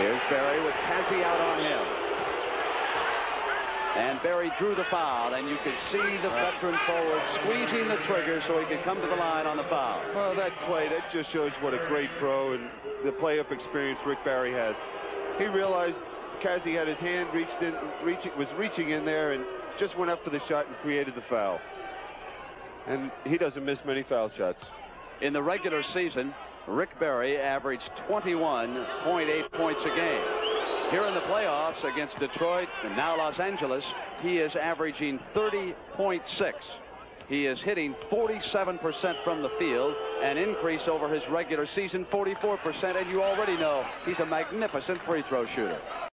Here's Barry with Cazzie out on him. And Barry drew the foul, and you could see the veteran forward squeezing the trigger so he could come to the line on the foul. Well, that play, that just shows what a great pro and the play-up experience Rick Barry has. He realized Cazzie had his hand reached in, reaching, was reaching in there and just went up for the shot and created the foul. And he doesn't miss many foul shots. In the regular season, Rick Barry averaged 21.8 points a game. Here in the playoffs against Detroit and now Los Angeles, he is averaging 30.6. He is hitting 47% from the field, an increase over his regular season 44%, and you already know he's a magnificent free throw shooter.